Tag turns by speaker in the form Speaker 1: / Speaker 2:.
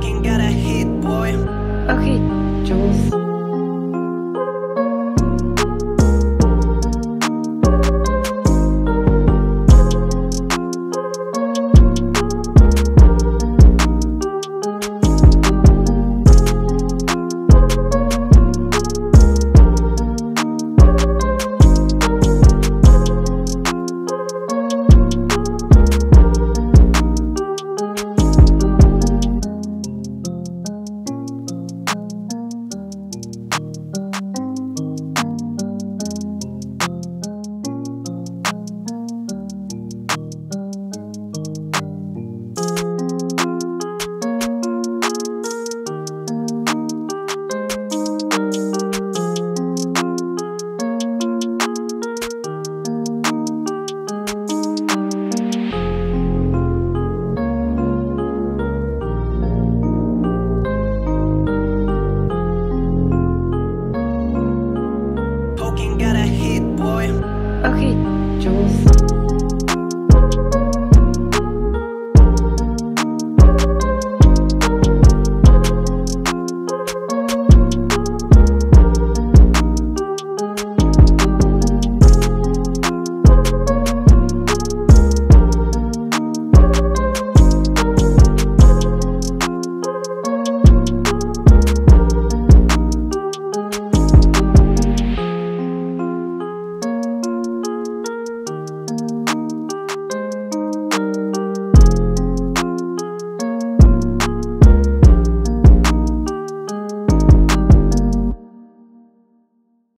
Speaker 1: fucking gotta hit, boy. Okay, Jules.
Speaker 2: Okay, Jules.